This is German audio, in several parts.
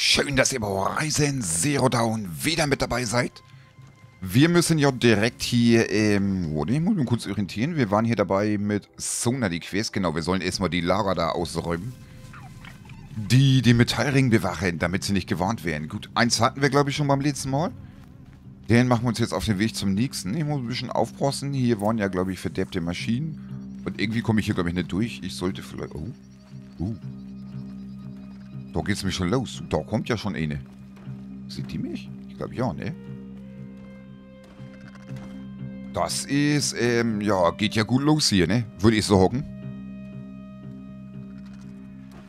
Schön, dass ihr bei Horizon Zero Dawn wieder mit dabei seid. Wir müssen ja direkt hier, ähm, wo, ich muss mich kurz orientieren. Wir waren hier dabei mit Sona, die Quest. Genau, wir sollen erstmal die Lager da ausräumen. Die den Metallring bewachen, damit sie nicht gewarnt werden. Gut, eins hatten wir, glaube ich, schon beim letzten Mal. Den machen wir uns jetzt auf den Weg zum nächsten. Ich muss ein bisschen aufpassen. Hier waren ja, glaube ich, verderbte Maschinen. Und irgendwie komme ich hier, glaube ich, nicht durch. Ich sollte vielleicht... Oh. Uh. Da geht's mir schon los. Da kommt ja schon eine. Sieht die mich? Ich glaube ja, ne? Das ist, ähm, ja, geht ja gut los hier, ne? Würde ich sagen.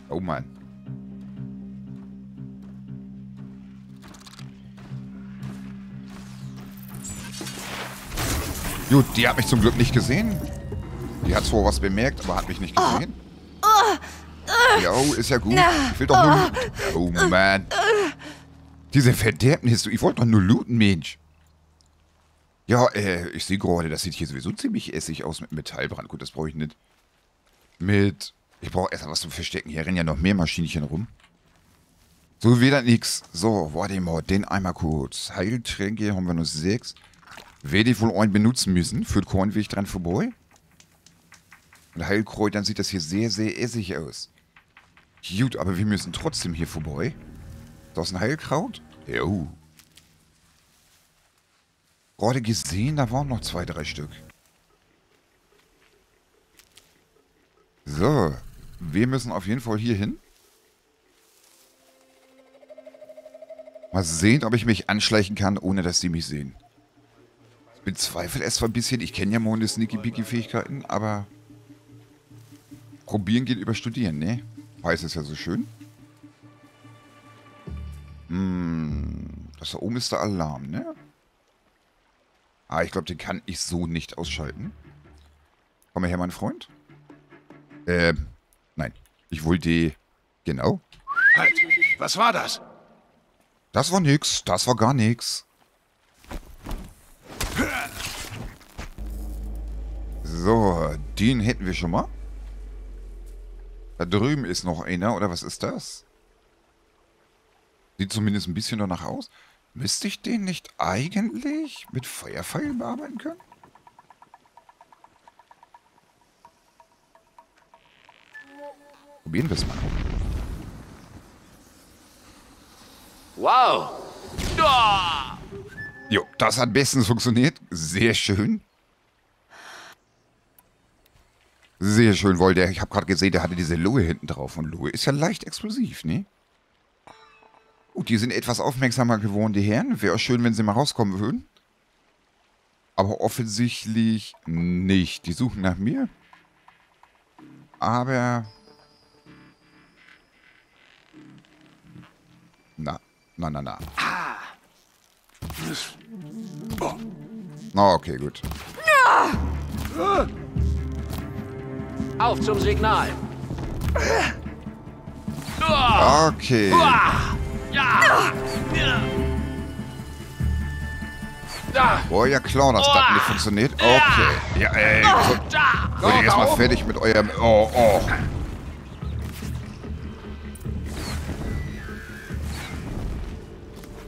Oh Mann. Gut, die hat mich zum Glück nicht gesehen. Die hat zwar was bemerkt, aber hat mich nicht gesehen. Jo, ist ja gut. Ich will doch nur looten. Oh, Mann. Diese verderbten History. Ich wollte doch nur looten, Mensch. Ja, äh, ich sehe gerade, das sieht hier sowieso ziemlich essig aus mit Metallbrand. Gut, das brauche ich nicht. Mit... Ich brauche erstmal was zum Verstecken. Hier rennen ja noch mehr Maschinchen rum. So, wieder nix. So, warte mal, den einmal kurz. Heiltränke haben wir nur sechs. Werde ich wohl einen benutzen müssen. Führt Kornweg dran vorbei. Und Heilkräutern sieht das hier sehr, sehr essig aus. Gut, aber wir müssen trotzdem hier vorbei. Das ist ein Heilkraut? Jo. Gerade gesehen, da waren noch zwei, drei Stück. So. Wir müssen auf jeden Fall hier hin. Mal sehen, ob ich mich anschleichen kann, ohne dass die mich sehen. Ich bezweifle es zwar ein bisschen. Ich kenne ja meine Sneaky-Peaky-Fähigkeiten, aber... Probieren geht über Studieren, ne? Heißt es ja so schön. Hm, das da oben ist der Alarm, ne? Ah, ich glaube, den kann ich so nicht ausschalten. Komm mal her, mein Freund. Ähm, nein. Ich wollte... Genau. Halt! Was war das? Das war nix. Das war gar nix. So, den hätten wir schon mal. Da drüben ist noch einer, oder was ist das? Sieht zumindest ein bisschen danach aus. Müsste ich den nicht eigentlich mit Feuerpfeilen bearbeiten können? Probieren wir es mal. Wow! Jo, das hat bestens funktioniert. Sehr schön. Sehr schön, weil der, ich habe gerade gesehen, der hatte diese Lohe hinten drauf. Und Lohe ist ja leicht explosiv, ne? Gut, die sind etwas aufmerksamer geworden, die Herren. Wäre auch schön, wenn sie mal rauskommen würden. Aber offensichtlich nicht. Die suchen nach mir. Aber... Na, na, na, na. Na, okay, gut. Auf zum Signal! Okay. Ja! Da! Oh ja klar, dass das nicht funktioniert. Okay. Ja, ey. Wollt ihr erstmal fertig mit eurem... Oh, oh.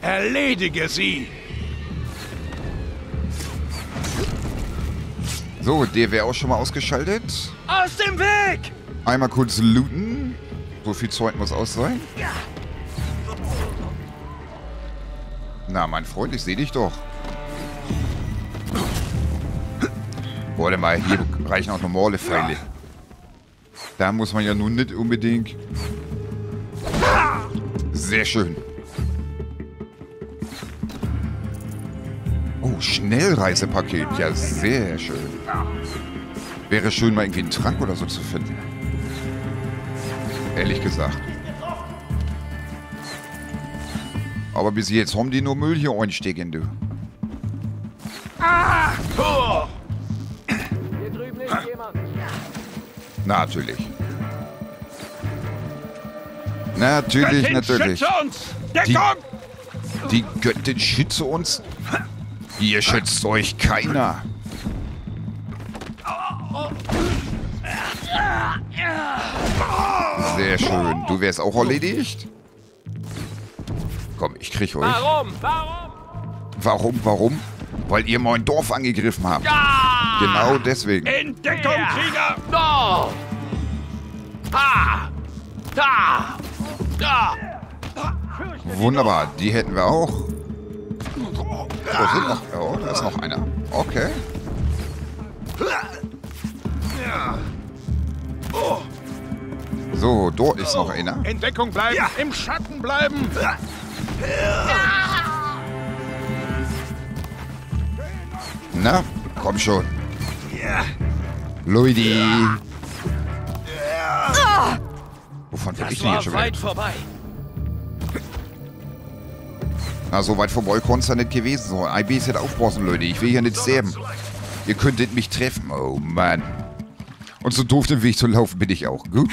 Erledige sie! So, der wäre auch schon mal ausgeschaltet. Aus dem Weg! Einmal kurz looten. So viel Zeug muss aus sein. Na, mein Freund, ich sehe dich doch. Warte mal, hier reichen auch normale Pfeile. Da muss man ja nun nicht unbedingt... Sehr schön. Oh, Schnellreisepaket. Ja, sehr schön. Wäre schön, mal irgendwie einen Trank oder so zu finden. Ehrlich gesagt. Aber bis jetzt haben die nur Müll hier einstecken, du. Oh! Hier drüben ist jemand. Natürlich. Natürlich, Göttin, natürlich. Schütze uns! Deckung! Die Göttin schütze uns. Hier schützt euch keiner. Sehr schön. Du wärst auch erledigt? Komm, ich krieg euch. Warum? Warum? Warum, warum? Weil ihr mein Dorf angegriffen habt. Ja! Genau deswegen. Entdeckung. Krieger! No! Ha! Da! Da! Wunderbar, die hätten wir auch. Wo sind noch? Oh, da ist noch einer. Okay. So, dort ist noch einer. Entdeckung bleiben, im Schatten bleiben! Na, komm schon. Luigi. Wovon will ich denn jetzt schon weit wieder? vorbei. Na, so weit vorbei konnte es ja nicht gewesen sein. IB ist jetzt aufpassen, Leute. Ich will hier nicht sterben. Ihr könntet mich treffen. Oh, Mann. Und so doof den Weg zu laufen bin ich auch. Gut.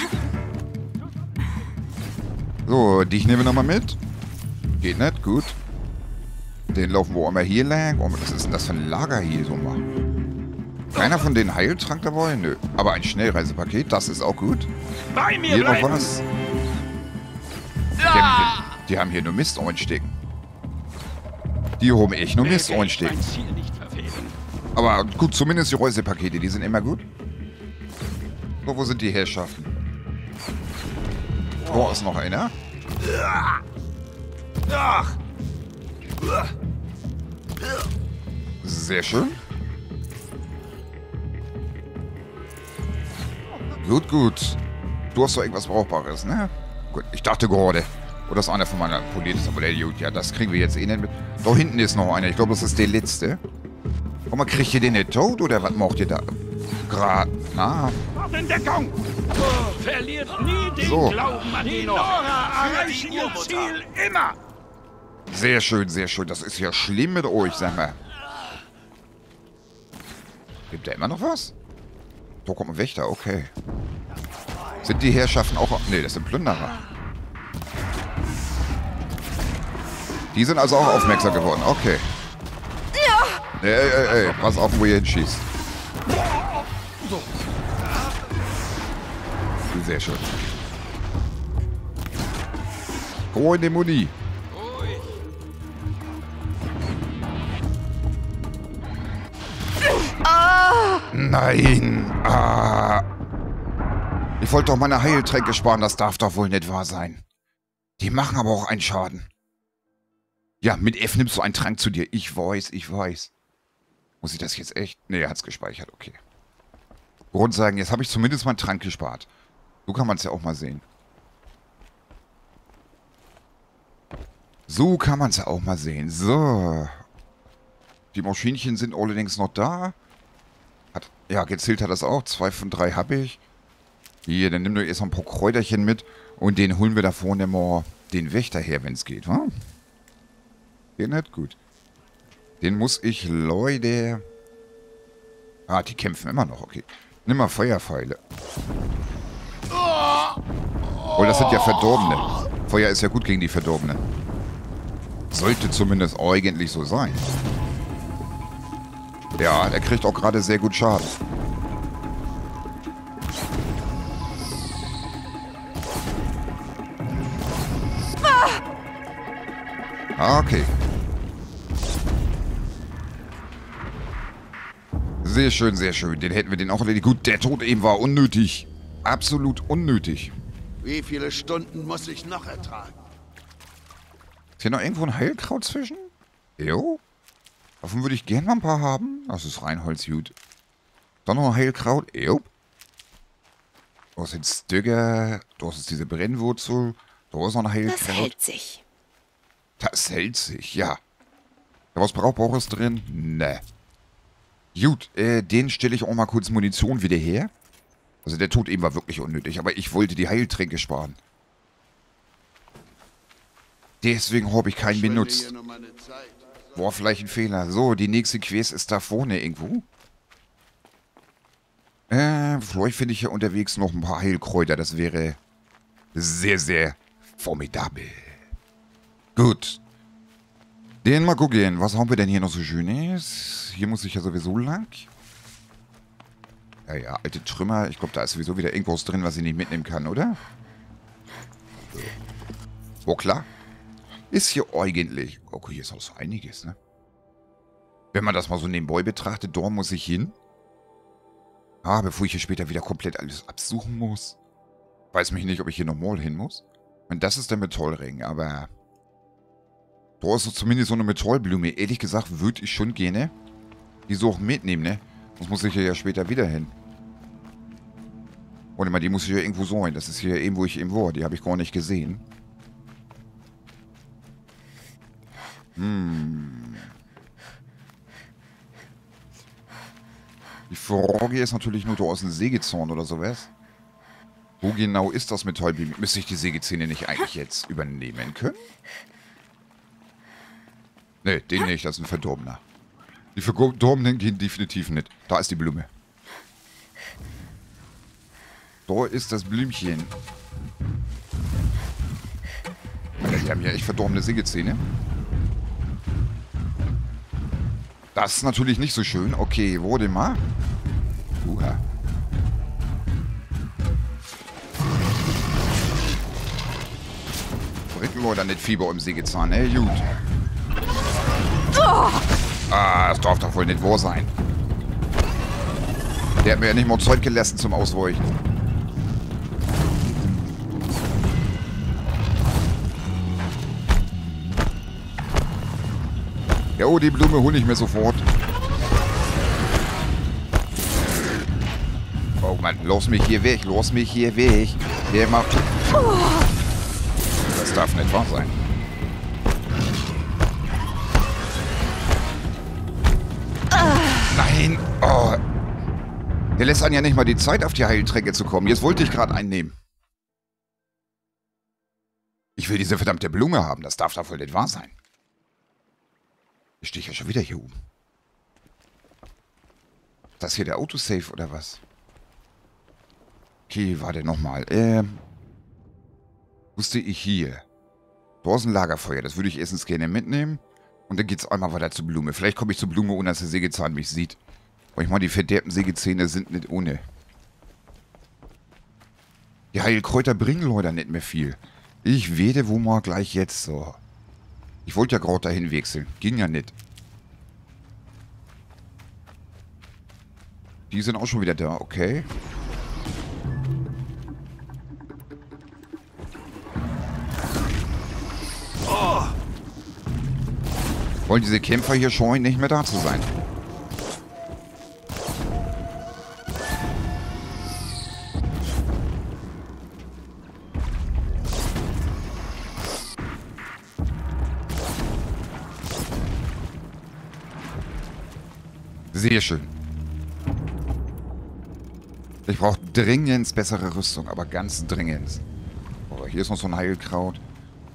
So, dich nehmen wir nochmal mit. Geht nicht, gut. Den laufen wir auch mal hier lang. Oh, was ist denn das für ein Lager hier so mal? Keiner von denen Heiltrank dabei? Nö. Aber ein Schnellreisepaket, das ist auch gut. Bei mir Hier noch was. Die haben hier, die haben hier nur Mist einstecken. Die haben echt nur Mist einstecken. Aber gut, zumindest die Reusepakete, die sind immer gut. So, wo sind die Herrschaften? Wo ist noch einer? Sehr schön. Gut, gut. Du hast doch irgendwas Brauchbares, ne? Gut, ich dachte gerade. Oder ist einer von meiner Politis, aber der Idiot. Ja, das kriegen wir jetzt eh nicht mit. Da hinten ist noch einer. Ich glaube, das ist der letzte. Guck mal, kriegt ihr den nicht tot oder was macht ihr da? Grad. Na, Entdeckung! Verliert nie den So. Glauben an die Nora erreichen ihr Ziel immer! Sehr schön, sehr schön. Das ist ja schlimm mit euch, sag mal. Gibt da immer noch was? Ein Wächter, okay. Sind die Herrschaften auch... Nee, das sind Plünderer. Die sind also auch aufmerksam geworden, okay. Ey, ey, ey, ey, pass auf, wo ihr hinschießt. Sehr schön. Freunde Muni. Nein. Ah. Ich wollte doch meine Heiltränke sparen. Das darf doch wohl nicht wahr sein. Die machen aber auch einen Schaden. Ja, mit F nimmst du einen Trank zu dir. Ich weiß, ich weiß. Muss ich das jetzt echt? Nee, er hat's gespeichert. Okay. Grund sagen, jetzt habe ich zumindest mal einen Trank gespart. So kann man es ja auch mal sehen. So kann man es ja auch mal sehen. So. Die Maschinchen sind allerdings noch da. Hat, ja, gezählt hat das auch. Zwei von drei habe ich. Hier, dann nimm doch erst ein paar Kräuterchen mit. Und den holen wir da vorne mal den Wächter her, wenn es geht, wa? Geht nicht gut. Den muss ich, Leute... Ah, die kämpfen immer noch, okay. Nimm mal Feuerpfeile. Oh, das sind ja Verdorbene. Feuer ist ja gut gegen die Verdorbenen. Sollte zumindest eigentlich so sein. Ja, der kriegt auch gerade sehr gut Schaden. Ah, okay. Sehr schön, sehr schön. Den hätten wir den auch erledigt. Gut, der Tod eben war unnötig. Absolut unnötig. Wie viele Stunden muss ich noch ertragen? Ist hier noch irgendwo ein Heilkraut zwischen? Jo. Davon würde ich gerne mal ein paar haben. Das ist Reinholz gut. Dann noch ein Heilkraut. Jo. Da sind Stücke. Da ist diese Brennwurzel. Da ist noch ein Das Heilkraut. hält sich. Das hält sich, ja. Was Brauchbares drin? Ne. Gut, äh, den stelle ich auch mal kurz Munition wieder her. Also der Tod eben war wirklich unnötig, aber ich wollte die Heiltränke sparen. Deswegen habe ich keinen benutzt. War vielleicht ein Fehler. So, die nächste Quest ist da vorne irgendwo. Äh, vielleicht finde ich hier unterwegs noch ein paar Heilkräuter. Das wäre sehr, sehr formidabel. Gut. Den mal gucken. Was haben wir denn hier noch so Schönes? Hier muss ich ja sowieso lang. Ja, ja, alte Trümmer. Ich glaube, da ist sowieso wieder irgendwas drin, was ich nicht mitnehmen kann, oder? Oh, klar. Ist hier eigentlich... Okay, hier ist auch so einiges, ne? Wenn man das mal so nebenbei betrachtet, da muss ich hin. Ah, bevor ich hier später wieder komplett alles absuchen muss. Weiß mich nicht, ob ich hier nochmal hin muss. Und das ist der Metallring, aber... Da ist so zumindest so eine Metallblume. Ehrlich gesagt, würde ich schon gerne die so auch mitnehmen, ne? Das muss ich hier ja später wieder hin. Warte mal, die muss hier irgendwo sein. Das ist hier irgendwo ich eben war. Die habe ich gar nicht gesehen. Hm. Die Frage ist natürlich nur, da aus dem Sägezahn oder sowas. Wo genau ist das Metallbeam? Müsste ich die Sägezähne nicht eigentlich jetzt übernehmen können? Ne, den nicht. Das ist ein Verdorbener. Die Verdorbenen gehen definitiv nicht. Da ist die Blume. Da ist das Blümchen. Alter, die haben ja echt verdorbene Sägezähne. Das ist natürlich nicht so schön. Okay, wo denn mal? Uha. Bringt Leute nicht Fieber im Sägezahn, ey, gut. Ah, das darf doch wohl nicht wahr sein. Der hat mir ja nicht mal Zeit gelassen zum Ausweichen. Oh, die Blume hole ich mir sofort. Oh Mann, los mich hier weg, los mich hier weg. Der macht... Das darf nicht wahr sein. Nein! Oh. Der lässt einen ja nicht mal die Zeit, auf die Heilträge zu kommen. Jetzt wollte ich gerade einnehmen. Ich will diese verdammte Blume haben. Das darf doch wohl nicht wahr sein. Ich stehe ja schon wieder hier oben. Ist das hier der Autosave oder was? Okay, warte nochmal. Ähm. Wusste ich hier. Da ist ein Lagerfeuer. Das würde ich erstens gerne mitnehmen. Und dann geht's einmal weiter zur Blume. Vielleicht komme ich zur Blume, ohne dass der Sägezahn mich sieht. Aber ich meine, die verderbten Sägezähne sind nicht ohne. Die Heilkräuter bringen leider nicht mehr viel. Ich werde wo mal gleich jetzt so. Ich wollte ja gerade dahin wechseln. Ging ja nicht. Die sind auch schon wieder da, okay. Wollen diese Kämpfer hier scheuen, nicht mehr da zu sein? Sehr schön. Ich brauche dringend bessere Rüstung, aber ganz dringend. Oh, hier ist noch so ein Heilkraut.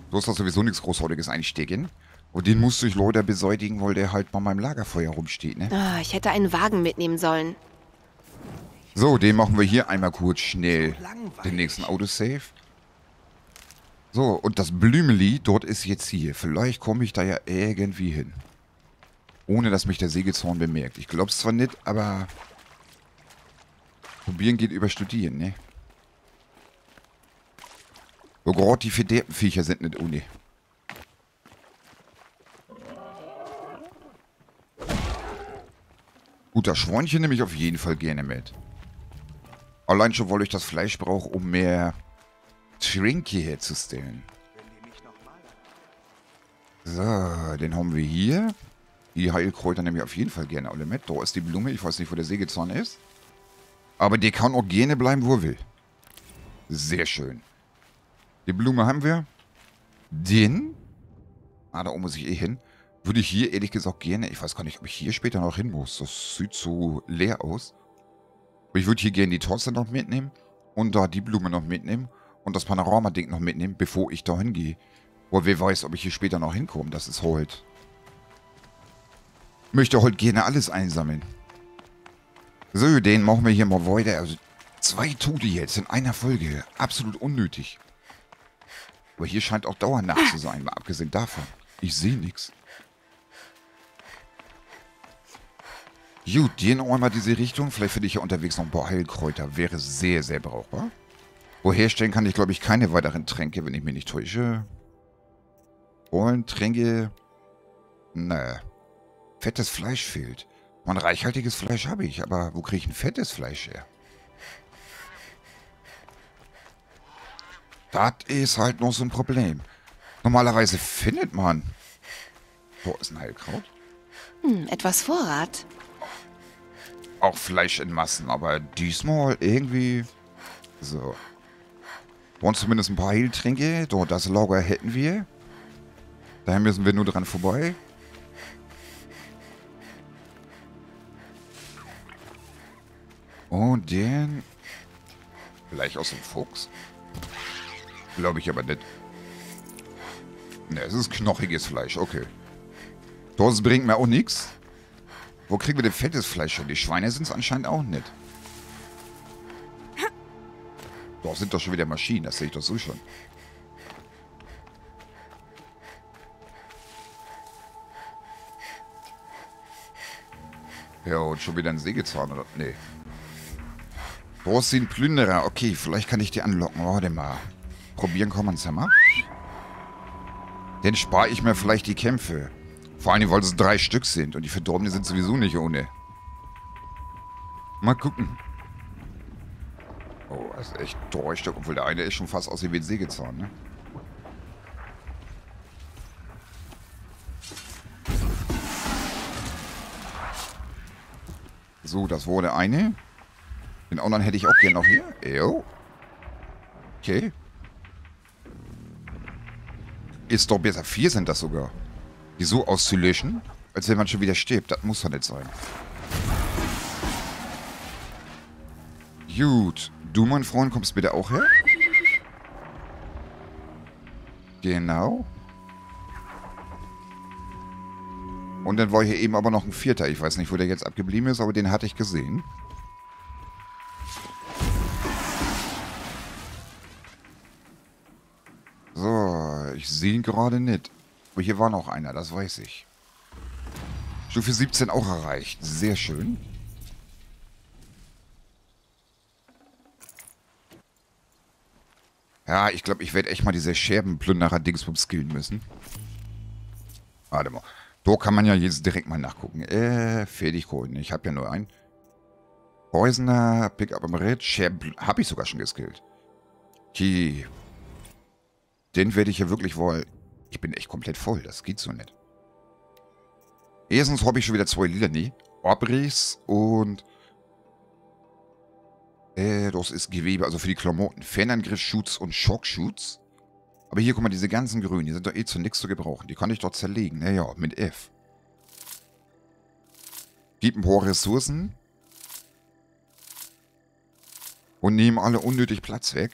Du hast doch sowieso nichts Großartiges einstecken. Und den musste ich leider beseitigen, weil der halt bei meinem Lagerfeuer rumsteht, ne? Ah, ich hätte einen Wagen mitnehmen sollen. So, den machen wir hier einmal kurz schnell. Den nächsten Autosave. So, und das Blümeli dort ist jetzt hier. Vielleicht komme ich da ja irgendwie hin. Ohne, dass mich der Sägezorn bemerkt. Ich glaube es zwar nicht, aber... Probieren geht über Studieren, ne? So gerade die verderbten Viecher sind nicht ohne. Gut, das Schweinchen nehme ich auf jeden Fall gerne mit. Allein schon, weil ich das Fleisch brauche, um mehr Trinke herzustellen. So, den haben wir hier. Die Heilkräuter nehme ich auf jeden Fall gerne alle mit. Da ist die Blume. Ich weiß nicht, wo der Sägezahn ist. Aber der kann auch gerne bleiben, wo er will. Sehr schön. Die Blume haben wir. Den. Ah, da oben muss ich eh hin. Würde ich hier ehrlich gesagt gerne... Ich weiß gar nicht, ob ich hier später noch hin muss. Das sieht so leer aus. Aber ich würde hier gerne die Torste noch mitnehmen. Und da die Blume noch mitnehmen. Und das Panorama-Ding noch mitnehmen, bevor ich da hingehe. Boah, wer weiß, ob ich hier später noch hinkomme. Das ist heute... Möchte heute gerne alles einsammeln. So, den machen wir hier mal weiter. Also zwei Tote jetzt in einer Folge. Absolut unnötig. Aber hier scheint auch Dauernacht zu sein, mal abgesehen davon. Ich sehe nichts. Gut, gehen wir mal diese Richtung. Vielleicht finde ich ja unterwegs noch ein paar Heilkräuter. Wäre sehr, sehr brauchbar. Wo herstellen kann ich, glaube ich, keine weiteren Tränke, wenn ich mich nicht täusche. Und Tränke. Ne. Fettes Fleisch fehlt. Man, reichhaltiges Fleisch habe ich, aber wo kriege ich ein fettes Fleisch her? Das ist halt noch so ein Problem. Normalerweise findet man... Wo ist ein Heilkraut? Hm, etwas Vorrat. Auch Fleisch in Massen, aber diesmal irgendwie... So. Und zumindest ein paar Heiltränke. Dort das Lager hätten wir. Daher müssen wir nur dran vorbei. Und den... Vielleicht aus dem Fuchs? Glaube ich aber nicht. Ne, es ist knochiges Fleisch, okay. Das bringt mir auch nichts. Wo kriegen wir denn fettes Fleisch her? Die Schweine sind es anscheinend auch nicht. Doch, sind doch schon wieder Maschinen, das sehe ich doch so schon. Ja, und schon wieder ein Sägezahn, oder? Nee. Einen Plünderer? Okay, vielleicht kann ich die anlocken. Warte mal. Probieren kann man es ja mal. Dann spare ich mir vielleicht die Kämpfe. Vor allem, weil es drei Stück sind. Und die Verdorbenen sind sowieso nicht ohne. Mal gucken. Oh, das ist echt drei Stück. Obwohl der eine ist schon fast aussieht wie ein Sägezahn, ne? So, das war der eine. Den anderen hätte ich auch gerne noch hier. Jo. Okay. Ist doch besser. Vier sind das sogar. Die so auszulöschen, als wenn man schon wieder stirbt. Das muss doch nicht sein. Gut. Du, mein Freund, kommst bitte auch her? Genau. Und dann war hier eben aber noch ein vierter. Ich weiß nicht, wo der jetzt abgeblieben ist, aber den hatte ich gesehen. Sehe gerade nicht. Aber hier war noch einer, das weiß ich. Stufe 17 auch erreicht. Sehr schön. Ja, ich glaube, ich werde echt mal diese Scherbenplünderer-Dingsbums skillen müssen. Warte mal. Da kann man ja jetzt direkt mal nachgucken. Äh, Fertigkohlen. Ich habe ja nur einen. Poisoner, Pickup am Red, Scherben... Habe ich sogar schon geskillt. Okay. Den werde ich ja wirklich wohl... Ich bin echt komplett voll. Das geht so nicht. Erstens habe ich schon wieder zwei Lila, nee. Orbris und... Äh, das ist Gewebe, also für die Klamotten. Fanangriff-Shoots und Schock-Shoots. Aber hier, guck mal, diese ganzen Grünen, die sind doch eh zu nichts zu gebrauchen. Die kann ich doch zerlegen. Naja, mit F. Gib ein paar Ressourcen. Und nehmen alle unnötig Platz weg.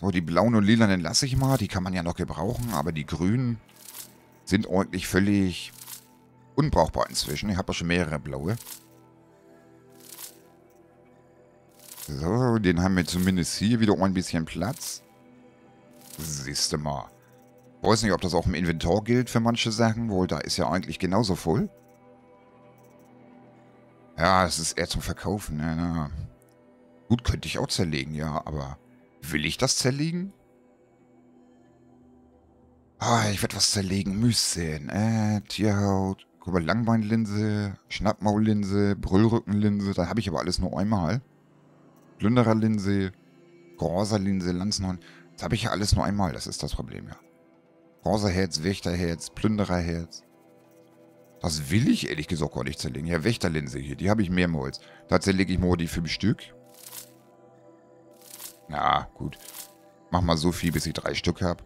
So, die blauen und lilanen lasse ich mal. Die kann man ja noch gebrauchen. Aber die grünen sind eigentlich völlig unbrauchbar inzwischen. Ich habe ja schon mehrere blaue. So, den haben wir zumindest hier wieder ein bisschen Platz. Siehst du mal. Ich weiß nicht, ob das auch im Inventar gilt für manche Sachen. Wohl, da ist ja eigentlich genauso voll. Ja, es ist eher zum Verkaufen. Ja, ne, na. Gut, könnte ich auch zerlegen, ja, aber... Will ich das zerlegen? Ah, ich werde was zerlegen müssen. Äh, Tierhaut. Guck mal, Langbeinlinse, Schnappmaullinse, Brüllrückenlinse. Da habe ich aber alles nur einmal. Plündererlinse, Gorsa-Linse, Lanzenhorn. Das habe ich ja alles nur einmal. Das ist das Problem, ja. Gorsa-Herz, Wächterherz, Plündererherz. Das will ich ehrlich gesagt gar nicht zerlegen. Ja, Wächterlinse hier, die habe ich mehrmals. Da zerlege ich mal die fünf Stück. Ja, gut. Mach mal so viel, bis ich drei Stück habe.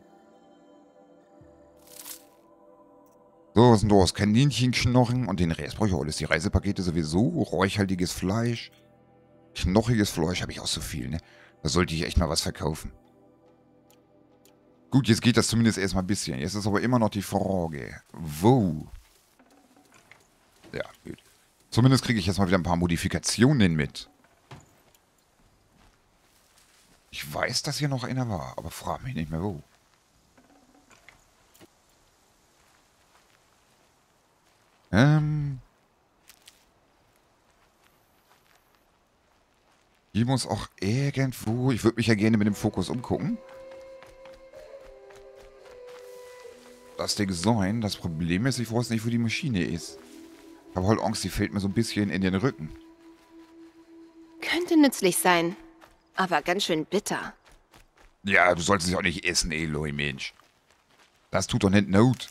So, was sind das? Kaninchenknochen und den Rest brauche ich alles. Die Reisepakete sowieso. Räuchhaltiges Fleisch. Knochiges Fleisch habe ich auch so viel, ne? Da sollte ich echt mal was verkaufen. Gut, jetzt geht das zumindest erstmal ein bisschen. Jetzt ist aber immer noch die Frage. Wo? Ja, gut. Zumindest kriege ich jetzt mal wieder ein paar Modifikationen mit. Ich weiß, dass hier noch einer war, aber frag mich nicht mehr wo. Ähm. Hier muss auch irgendwo... Ich würde mich ja gerne mit dem Fokus umgucken. Das Ding sein. Das Problem ist, ich weiß nicht, wo die Maschine ist. Ich habe halt Angst, die fällt mir so ein bisschen in den Rücken. Könnte nützlich sein. Aber ganz schön bitter. Ja, du solltest es auch nicht essen, Eloy, Mensch. Das tut doch nicht Not.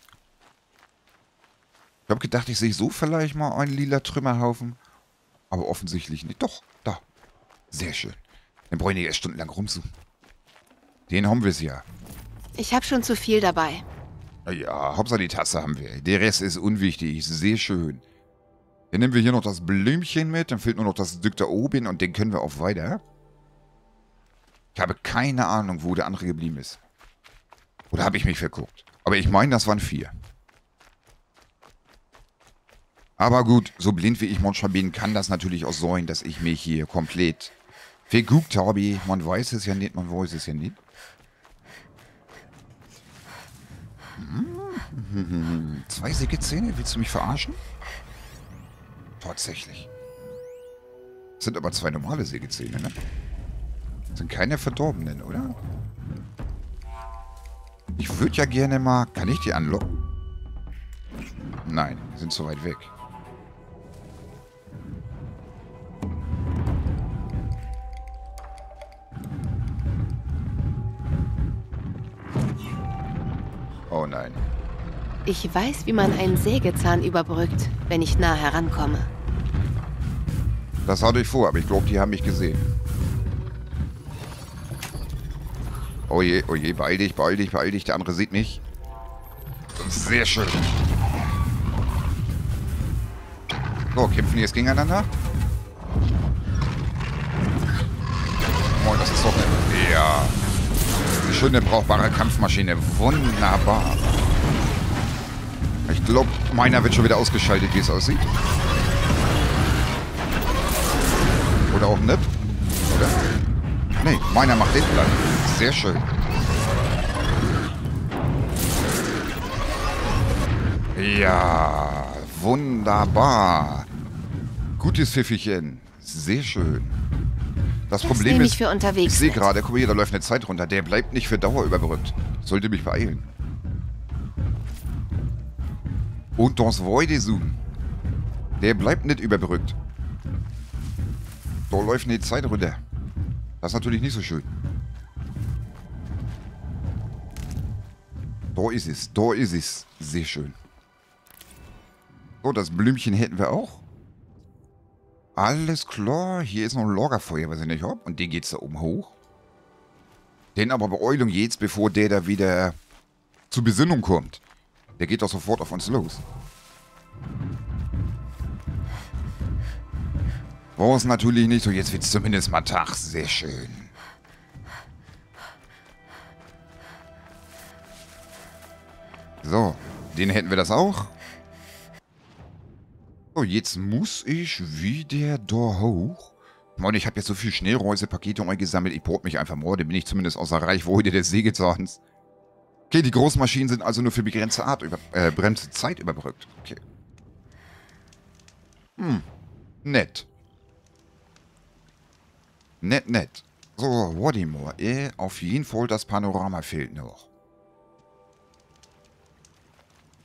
Ich habe gedacht, ich sehe so vielleicht mal einen lila Trümmerhaufen. Aber offensichtlich nicht. Doch, da. Sehr schön. Dann brauche ich nicht erst stundenlang rumsuchen. Den haben wir es ja. Ich habe schon zu viel dabei. Ja, Hauptsache die Tasse haben wir. Der Rest ist unwichtig. Sehr schön. Dann nehmen wir hier noch das Blümchen mit. Dann fehlt nur noch das Stück da oben und den können wir auch weiter. Ich habe keine Ahnung, wo der andere geblieben ist. Oder habe ich mich verguckt? Aber ich meine, das waren vier. Aber gut, so blind wie ich manchmal bin, kann das natürlich auch sein, dass ich mich hier komplett verguckt habe. Man weiß es ja nicht, man weiß es ja nicht. Hm, Zwei Sägezähne? Willst du mich verarschen? Tatsächlich. Das sind aber zwei normale Sägezähne, ne? Das sind keine verdorbenen, oder? Ich würde ja gerne mal... Kann ich die anlocken? Nein, die sind zu weit weg. Oh nein. Ich weiß, wie man einen Sägezahn überbrückt, wenn ich nah herankomme. Das hatte ich vor, aber ich glaube, die haben mich gesehen. Oh je, oh beeil dich, beeil dich, beeil dich. Der andere sieht mich. Sehr schön. So, kämpfen jetzt gegeneinander? Moin, das ist doch eine... Ja. Eine schöne, brauchbare Kampfmaschine. Wunderbar. Ich glaube, meiner wird schon wieder ausgeschaltet, wie es aussieht. Oder auch nicht. Meiner macht den Plan. Sehr schön. Ja, wunderbar. Gutes Pfiffichen. Sehr schön. Das, Das Problem ist, ich sehe gerade, guck mal hier, da läuft eine Zeit runter. Der bleibt nicht für Dauer überbrückt. Sollte mich beeilen. Und das Voide Zoom. Der bleibt nicht überbrückt. Da läuft eine Zeit runter. Das ist natürlich nicht so schön. Da ist es, da ist es. Sehr schön. So, das Blümchen hätten wir auch. Alles klar, hier ist noch ein Lagerfeuer, was ich nicht hab. Und den geht's da oben hoch. Den aber Beeulung jetzt, bevor der da wieder zur Besinnung kommt. Der geht doch sofort auf uns los. Es natürlich nicht so. Jetzt wird's zumindest mal Tag. Sehr schön. So, den hätten wir das auch. So, jetzt muss ich wieder da hoch. Mann, ich habe jetzt so viel Schnellreusepakete gesammelt. Ich brot mich einfach mal. Dann bin ich zumindest außer Reichweite des Sägezahns. Okay, die Großmaschinen sind also nur für begrenzte, Art über, äh, begrenzte Zeit überbrückt. Okay. Hm. Nett. Nett, nett. So, Wadimore. Äh, auf jeden Fall das Panorama fehlt noch.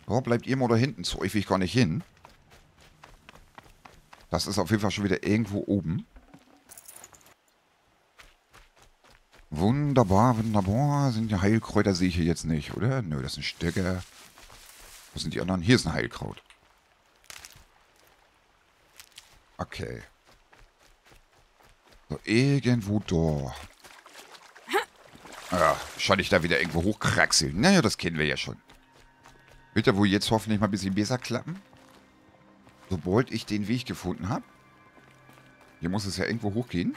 Wo bleibt ihr mal da hinten? So ewig gar nicht hin. Das ist auf jeden Fall schon wieder irgendwo oben. Wunderbar, wunderbar. Sind ja Heilkräuter, sehe ich hier jetzt nicht, oder? Nö, das sind Stöcke. Wo sind die anderen? Hier ist ein Heilkraut. Okay. So, irgendwo da. Ja, scheint ich da wieder irgendwo hochkraxeln. Naja, das kennen wir ja schon. Wird ja wohl jetzt hoffentlich mal ein bisschen besser klappen. Sobald ich den Weg gefunden habe. Hier muss es ja irgendwo hochgehen.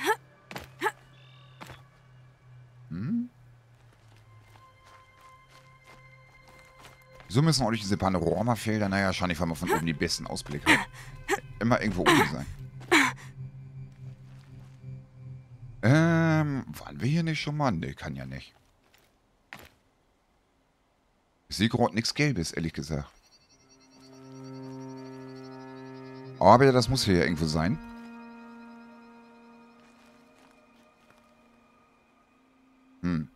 Hm? Wieso müssen auch durch diese Panoramafelder? Naja, wahrscheinlich, weil man von oben die besten Ausblick hat. Immer irgendwo oben sein. Ähm, waren wir hier nicht schon mal? Ne, kann ja nicht. Ich sehe gerade nichts Gelbes, ehrlich gesagt. Aber das muss hier ja irgendwo sein. Hm.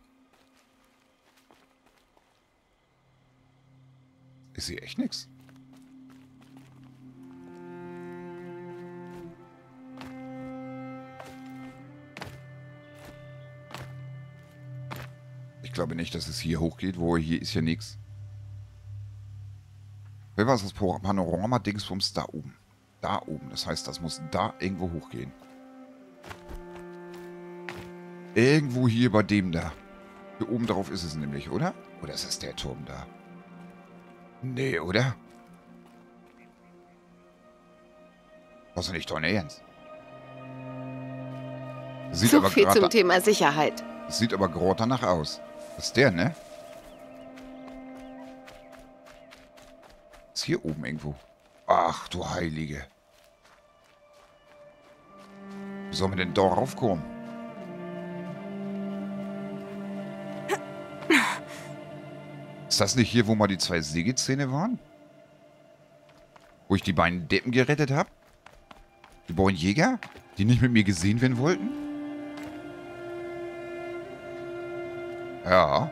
Ich sehe echt nichts. Glaube nicht, dass es hier hochgeht, wo hier ist ja nichts. Wer war das Panorama-Dingsbums da oben? Da oben. Das heißt, das muss da irgendwo hochgehen. Irgendwo hier bei dem da. Hier oben drauf ist es nämlich, oder? Oder ist das der Turm da? Nee, oder? Das ist nicht dein Ernst. Sieht so viel zum Thema Sicherheit. Sieht aber gerade danach aus. Das ist der, ne? Ist hier oben irgendwo. Ach, du Heilige. Wie soll man denn da raufkommen? Ist das nicht hier, wo mal die zwei Sägezähne waren? Wo ich die beiden Deppen gerettet habe? Die beiden Jäger? Die nicht mit mir gesehen werden wollten? Ja.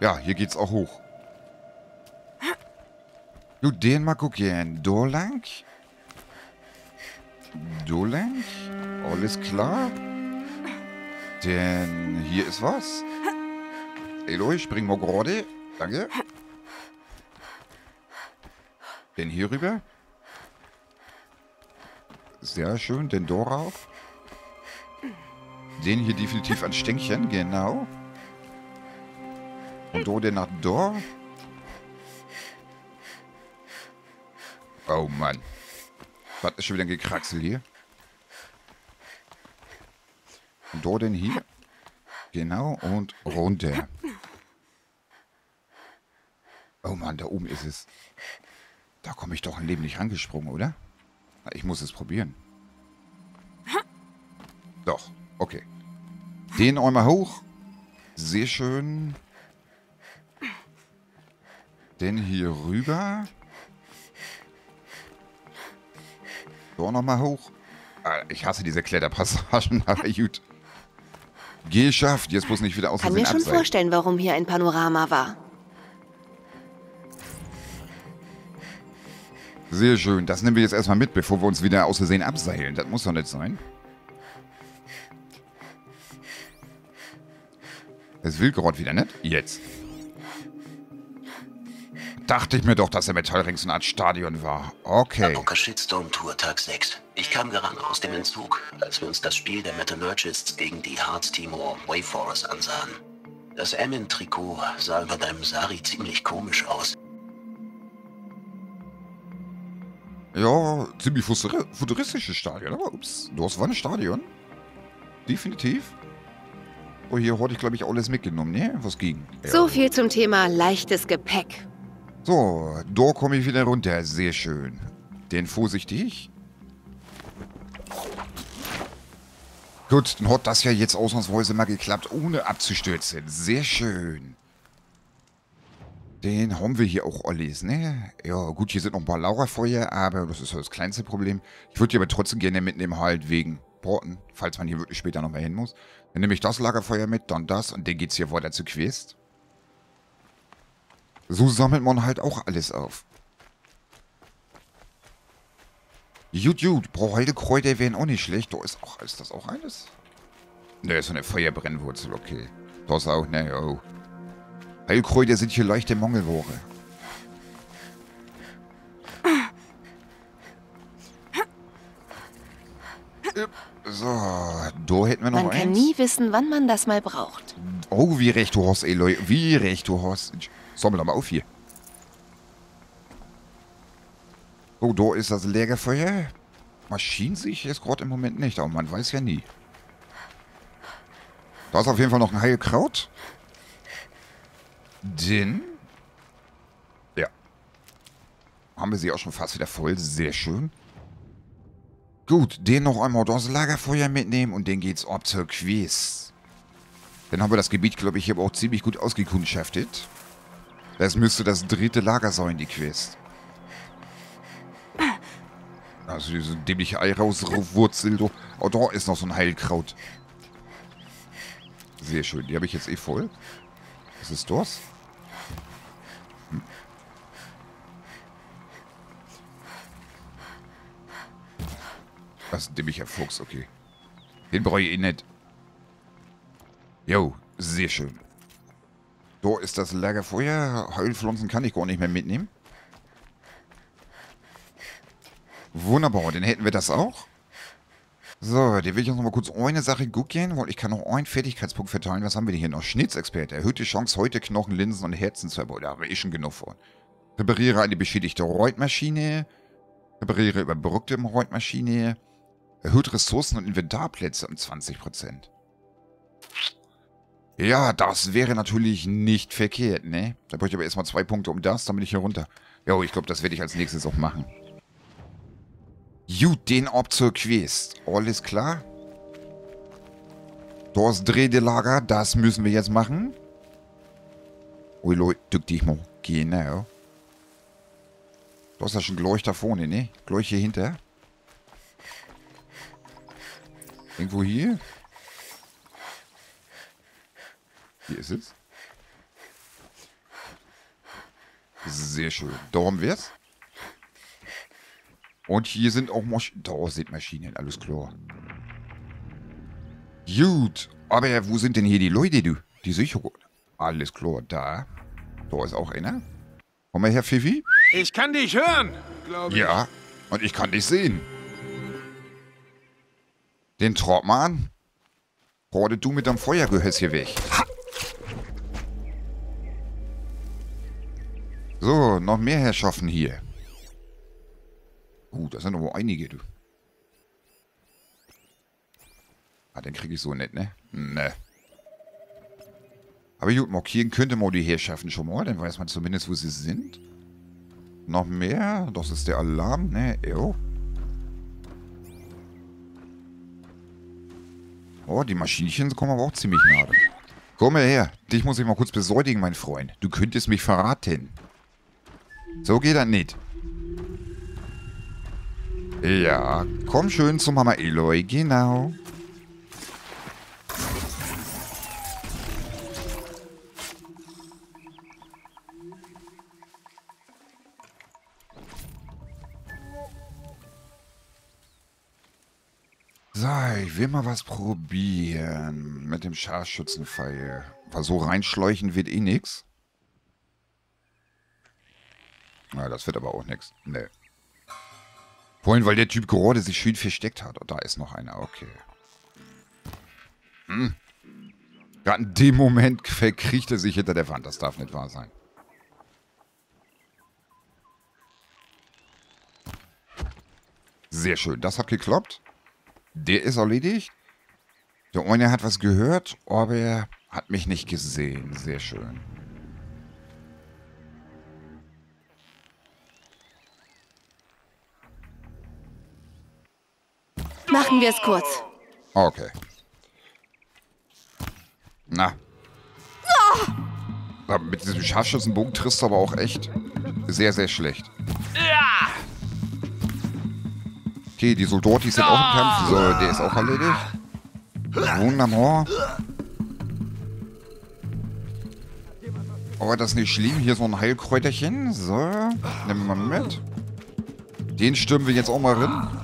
Ja, hier geht's auch hoch. Du, den mal gucken. Da lang. Alles klar. Denn hier ist was. Eloy, spring mal gerade. Danke. Denn hier rüber. Sehr schön, den da rauf. Den hier definitiv an Stänkchen, genau. Und den nach da. Oh Mann. Was ist schon wieder ein Gekraxel hier? Und da den hier. Genau, und runter. Oh Mann, da oben ist es. Da komme ich doch ein Leben nicht rangesprungen, oder? Ich muss es probieren. Doch, okay. Den einmal hoch. Sehr schön. Den hier rüber. So, nochmal hoch. Ah, Ich hasse diese Kletterpassagen, aber gut. Geschafft. Jetzt muss nicht wieder aus Kann mir schon abseilen. vorstellen, warum hier ein Panorama war. Sehr schön. Das nehmen wir jetzt erstmal mit, bevor wir uns wieder aus Versehen abseilen. Das muss doch nicht sein. Es will gerade wieder nicht. Jetzt. Dachte ich mir doch, dass der Metallring so eine Art Stadion war. Okay. Bunker Shitstorm Tour Tag 6. Ich kam gerade aus dem Entzug, als wir uns das Spiel der Metallurgists gegen die Hearts Timor Wayfarers ansahen. Das Emin-Trikot sah über deinem Sari ziemlich komisch aus. Ja, ziemlich futuri- futuristisches Stadion. Aber ups, das war ein Stadion. Definitiv. Oh, hier hatte ich, glaube ich, alles mitgenommen, ne? Was ging? Ja. So viel zum Thema leichtes Gepäck. So, da komme ich wieder runter. Sehr schön. Den vorsichtig. Gut, dann hat das ja jetzt ausnahmsweise mal geklappt, ohne abzustürzen. Sehr schön. Den haben wir hier auch alles, ne? Ja, gut, hier sind noch ein paar Laurafeuer, aber das ist das kleinste Problem. Ich würde die aber trotzdem gerne mitnehmen, halt wegen Porten, falls man hier wirklich später noch mal hin muss. Dann nehme ich das Lagerfeuer mit, dann das und dann geht's hier weiter zu Quest. So sammelt man halt auch alles auf. Gut, gut. Brauheidekräuter wären auch nicht schlecht. Da ist auch, ist das auch alles? Ne, ist so eine Feuerbrennwurzel, okay. Das auch, ne, oh. Heilkräuter sind hier leichte Mangelware. So, da hätten wir noch Man kann eins. nie wissen, wann man das mal braucht. Oh, wie recht du hast, Eloy. Wie recht du hast. Sammel doch mal auf hier. Oh, da ist das Lagerfeuer. Maschinen sehe ich jetzt gerade im Moment nicht, aber man weiß ja nie. Da ist auf jeden Fall noch ein Heilkraut. Den. Ja. Haben wir sie auch schon fast wieder voll. Sehr schön. Gut, den noch einmal das Lagerfeuer mitnehmen und den geht's ab zur Quiz. Dann haben wir das Gebiet, glaube ich, hier aber auch ziemlich gut ausgekundschaftet. Das müsste das dritte Lager sein, die Quest. Also diese dämliche Eilauswurzel. Oh, da ist noch so ein Heilkraut. Sehr schön. Die habe ich jetzt eh voll. Was ist das? Hm. Das ist ein dämlicher Fuchs, okay. Den brauche ich eh nicht. Jo, sehr schön. So ist das Lagerfeuer. Heulpflanzen kann ich gar nicht mehr mitnehmen. Wunderbar, dann hätten wir das auch. So, dann will ich jetzt noch mal kurz eine Sache gucken, weil ich kann noch einen Fertigkeitspunkt verteilen. Was haben wir denn hier noch? Schnitzexperte. Erhöhte Chance, heute Knochen, Linsen und Herzen zu erbauen. Da habe ich schon genug von. Repariere eine beschädigte Reutmaschine. Repariere überbrückte Reutmaschine. Erhöht Ressourcen und Inventarplätze um 20%. Ja, das wäre natürlich nicht verkehrt, ne? Da brauche ich aber erstmal zwei Punkte um das, dann bin ich hier runter. Jo, ich glaube, das werde ich als nächstes auch machen. Gut, den ab zur Quest. Alles klar. Das Drehdelager, das müssen wir jetzt machen. Ui, Leute, duck dich mal. Genau. Du hast ja schon gleich da vorne, ne? Gleich hier hinter. Irgendwo hier? Hier ist es. Sehr schön. Da haben wir es. Und hier sind auch Maschinen. Da sind Maschinen, alles klar. Gut. Aber wo sind denn hier die Leute, du? Die Sicher... Alles klar, da. Da ist auch einer. Komm mal her, Fifi. Ich kann dich hören, glaube ich. Ja, und ich kann dich sehen. Den Trottmann. Horde du mit deinem Feuergehölz hier weg. So, noch mehr Herrschaften hier. Uh, das sind aber einige, du. Ah, den kriege ich so nicht, ne? Ne. Aber gut, markieren könnte man die Herrschaften schon mal. Dann weiß man zumindest, wo sie sind. Noch mehr. Das ist der Alarm, ne? Jo. Oh, die Maschinchen kommen aber auch ziemlich nah. Komm her. Dich muss ich mal kurz besäudigen, mein Freund. Du könntest mich verraten. So geht das nicht. Ja, komm schön zu Mama Eloy, genau. So, ich will mal was probieren mit dem Scharfschützenpfeil. Weil so reinschleuchen wird eh nix. Na, das wird aber auch nix. Nee. Vorhin, weil der Typ gerade sich schön versteckt hat. Und da ist noch einer, okay. Hm. Gerade in dem Moment verkriecht er sich hinter der Wand. Das darf nicht wahr sein. Sehr schön. Das hat geklappt. Der ist erledigt. Der eine hat was gehört, aber er hat mich nicht gesehen. Sehr schön. Machen wir es kurz. Okay. Na. Aber mit diesem Scharfschützenbogen triffst du aber auch echt sehr, sehr schlecht. Ja! Okay, die Soldatis sind auch im Kampf. So, der ist auch erledigt. Wunderbar. Aber das ist nicht schlimm. Hier so ein Heilkräuterchen. So, nehmen wir mal mit. Den stürmen wir jetzt auch mal rein.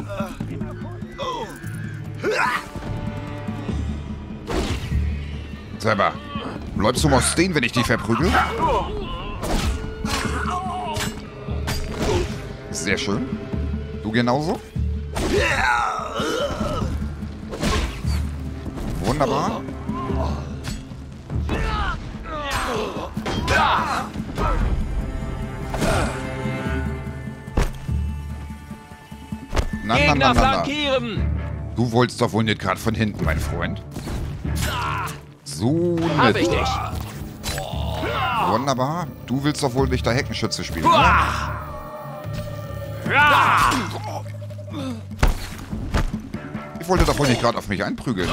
Selber. Bleibst du mal stehen, wenn ich dich verprügel? Sehr schön. Du genauso? Wunderbar. Na, na, na, na, na. Du wolltest doch wohl nicht gerade von hinten, mein Freund. So Hab ich nett. dich! Wunderbar. Du willst doch wohl nicht der Heckenschütze spielen, ne? Ich wollte doch wohl nicht gerade auf mich einprügeln.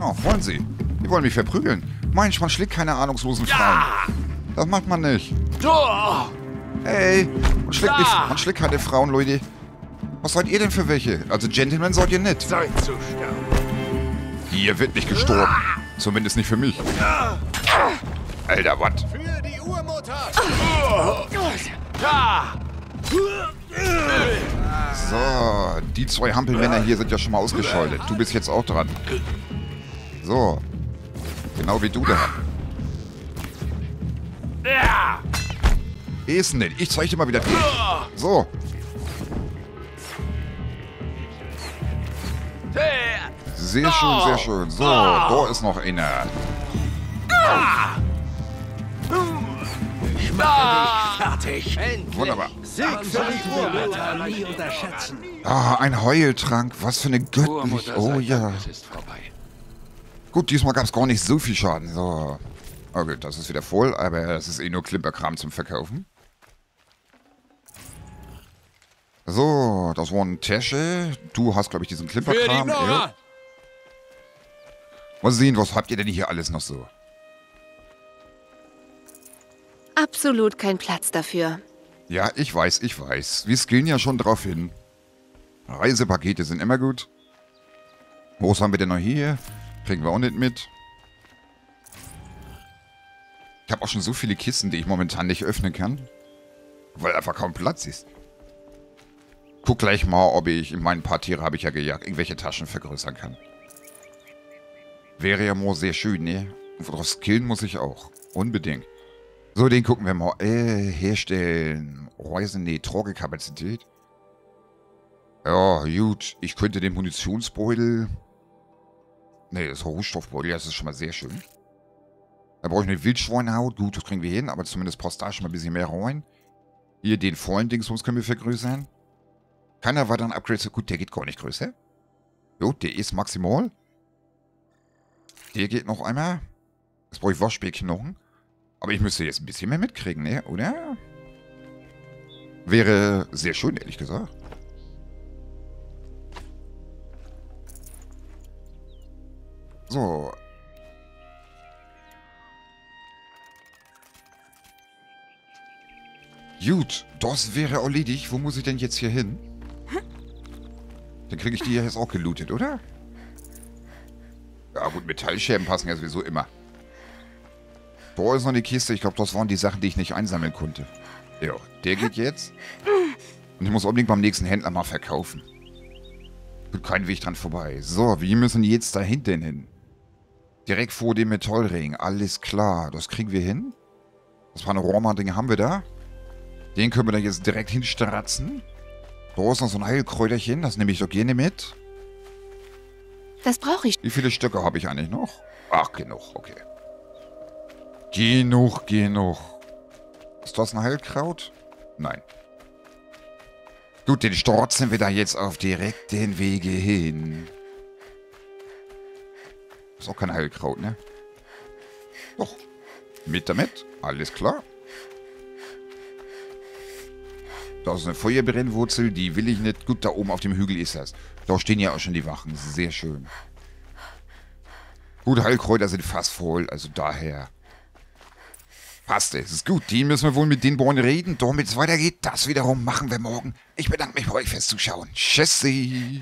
Oh, wollen Sie? Die wollen mich verprügeln. Mensch, man schlägt keine ahnungslosen Frauen. Das macht man nicht. Hey, man schlägt, nicht, man schlägt keine Frauen, Leute. Was seid ihr denn für welche? Also Gentlemen seid ihr nicht. Zeit zu sterben. Hier wird nicht gestorben. Zumindest nicht für mich. Alter, was? Für die Urmutter! So, die zwei Hampelmänner hier sind ja schon mal ausgeschaltet. Du bist jetzt auch dran. So. Genau wie du da. Ist nicht. Ich zeig dir mal wieder. So. Sehr schön, sehr schön. So, da ist noch einer. Fertig. Wunderbar. Sieg für die Urmutter nie unterschätzen. Ah, ein Heultrank. Was für eine göttlich... Oh ja. Gut, diesmal gab es gar nicht so viel Schaden. So. Okay, das ist wieder voll, aber das ist eh nur Klimperkram zum Verkaufen. So, das war ein Tasche. Du hast, glaube ich, diesen Klimperkram. Ja. Mal sehen, was habt ihr denn hier alles noch so? Absolut kein Platz dafür. Ja, ich weiß, ich weiß. Wir skillen ja schon drauf hin. Reisepakete sind immer gut. Was haben wir denn noch hier? Kriegen wir auch nicht mit. Ich habe auch schon so viele Kisten, die ich momentan nicht öffnen kann. Weil einfach kaum Platz ist. Guck gleich mal, ob ich, in meinen paar Tiere habe ich ja gejagt, irgendwelche Taschen vergrößern kann. Wäre ja mal sehr schön, ne? Und worauf skillen muss ich auch. Unbedingt. So, den gucken wir mal. Äh, herstellen. Reisen, nee, Tragekapazität. Ja, gut. Ich könnte den Munitionsbeutel... Nee, das Rohstoffbeutel, das ist schon mal sehr schön. Da brauche ich eine Wildschweinhaut. Gut, das kriegen wir hin, aber zumindest passt da schon mal ein bisschen mehr rein. Hier den vollen Dingsbums können wir vergrößern. Keiner weiteren Upgrades. Gut, der geht gar nicht größer. Jo, der ist maximal. Der geht noch einmal. Jetzt brauche ich Waschbärknochen. Aber ich müsste jetzt ein bisschen mehr mitkriegen, ne? Oder? Wäre sehr schön, ehrlich gesagt. So. Gut, das wäre erledigt. Wo muss ich denn jetzt hier hin? Dann kriege ich die jetzt auch gelootet, oder? Ja gut, Metallscherben passen ja sowieso immer. Da ist noch eine Kiste. Ich glaube, das waren die Sachen, die ich nicht einsammeln konnte. Ja, der geht jetzt. Und ich muss unbedingt beim nächsten Händler mal verkaufen. Führt kein Weg dran vorbei. So, wir müssen jetzt da hinten hin. Direkt vor dem Metallring. Alles klar. Das kriegen wir hin. Das Panorama-Ding haben wir da. Den können wir da jetzt direkt hinstratzen. Da ist noch so ein Heilkräuterchen. Das nehme ich doch gerne mit. Das brauche ich. Wie viele Stöcke habe ich eigentlich noch? Ach, genug. Okay. Genug, genug. Ist das ein Heilkraut? Nein. Gut, den storzen wir da jetzt auf direkten Wege hin. Ist auch kein Heilkraut, ne? Doch. Mit damit. Alles klar. Da ist eine Feuerbrennwurzel, die will ich nicht. Gut, da oben auf dem Hügel ist das. Da stehen ja auch schon die Wachen. Sehr schön. Gut, Heilkräuter sind fast voll, also daher. Passt, es ist gut. Die müssen wir wohl mit den Born reden. Damit es weitergeht, das wiederum machen wir morgen. Ich bedanke mich bei euch fürs Zuschauen. Tschüssi.